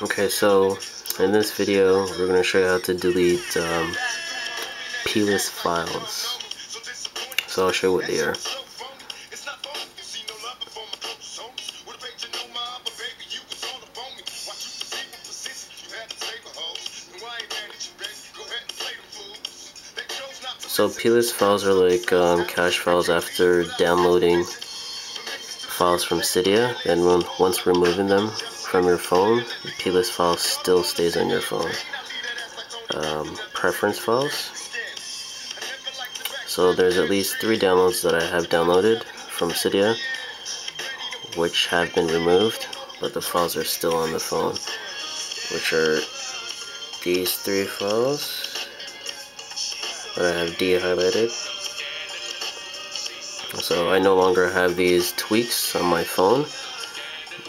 Okay, so in this video, we're going to show you how to delete um, plist files. So I'll show you what they are. So plist files are like um, cache files after downloading files from Cydia, and once removing them from your phone, the plist file still stays on your phone. Um, preference files. So there's at least three downloads that I have downloaded from Cydia, which have been removed, but the files are still on the phone, which are these three files that I have D highlighted. So I no longer have these tweaks on my phone,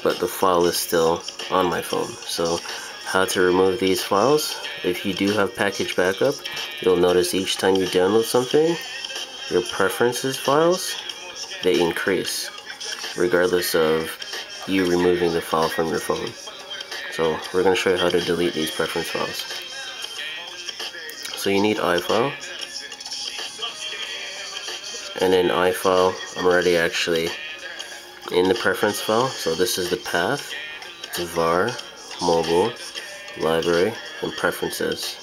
but the file is still on my phone. So how to remove these files, if you do have package backup, you'll notice each time you download something, your preferences files, they increase, regardless of you removing the file from your phone. So we're going to show you how to delete these preference files. So you need iFile, and in iFile I'm already actually in the preference file. So this is the path to var mobile library and preferences.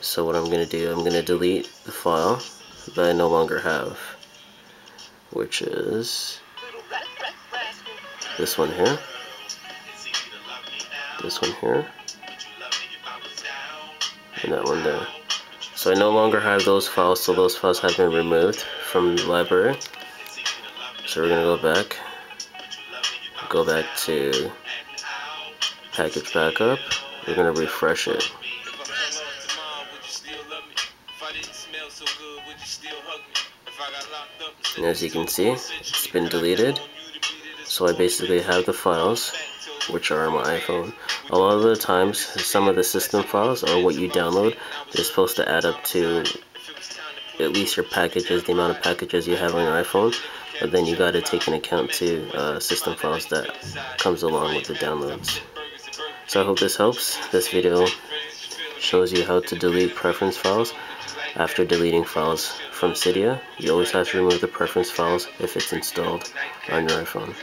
So what I'm gonna do I'm gonna delete the file that I no longer have which is this one here. This one here. And that one there. So I no longer have those files, so those files have been removed from the library. So we're going to go back, go back to package backup. We're going to refresh it. And as you can see, it's been deleted. So I basically have the files which are on my iPhone. A lot of the times, some of the system files or what you download is supposed to add up to at least your packages, the amount of packages you have on your iPhone, but then you got to take into account to uh, system files that comes along with the downloads. So I hope this helps. This video shows you how to delete preference files after deleting files from Cydia. You always have to remove the preference files if it's installed on your iPhone.